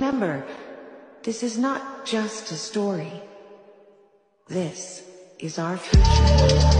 Remember, this is not just a story. This is our future.